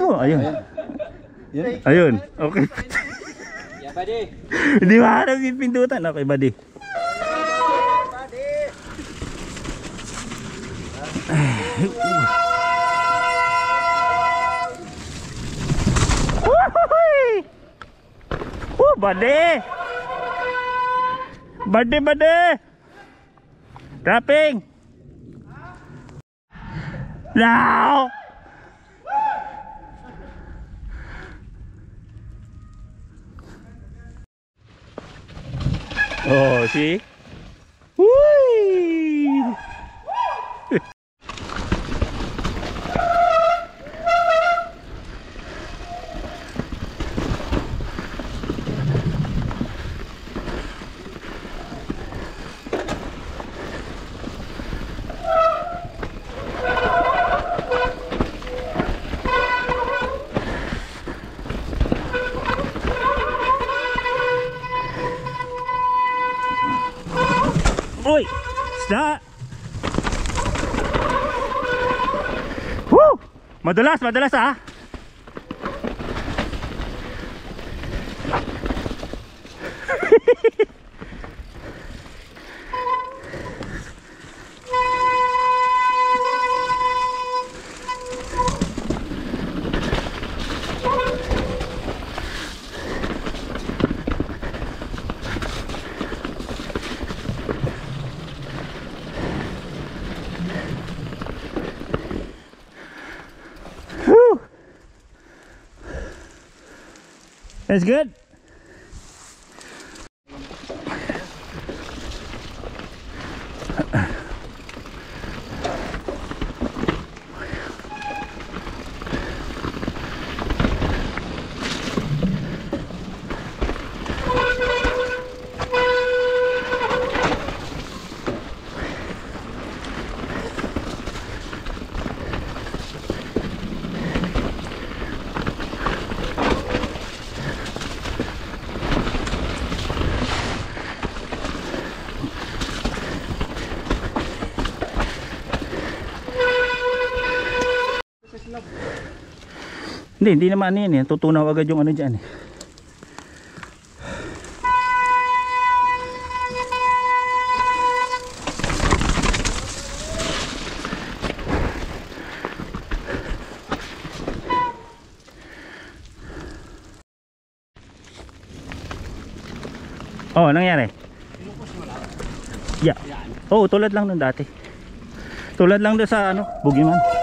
mo. Ayun. Yun. Ayun. Okay. Yeah, buddy. Hindi maharap yung pindutan. Okay, buddy. Oh, buddy! Buddy, buddy! Dropping! Now! Oh, see? Isda! Woo! Madulas, madulas ah! It's good? Hindi, hindi naman ano yan eh. Tutunaw agad yung ano dyan eh. Oh, anong nangyari? Yeah. Oh, tulad lang nung dati. Tulad lang doon sa ano, Bugiman.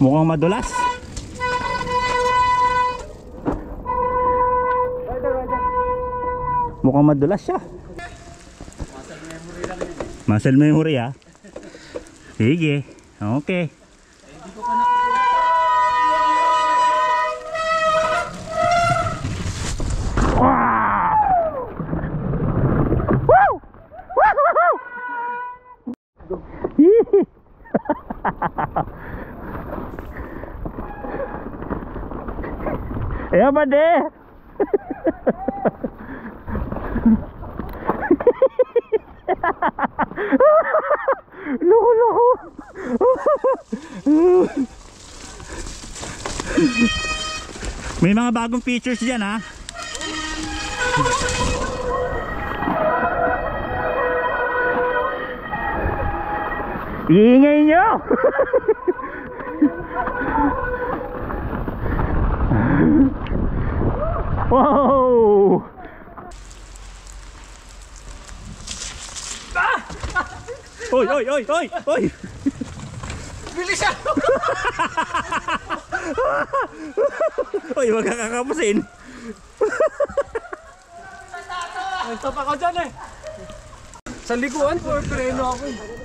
Mukhang madulas. Mukhang madulas siya. Muscle memory ah. Sige. Okay. Wow! Woo! Woo! Ba de? Loko loko. May mga bagong features diyan ha. Iingay nyo! Wow! Oy, oy, oy, oy, oy! Bilisan! Oy, wag ka kakapusin. Ay, stop ako dyan eh. Sa likuan, for preno ako eh.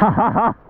Ha ha ha!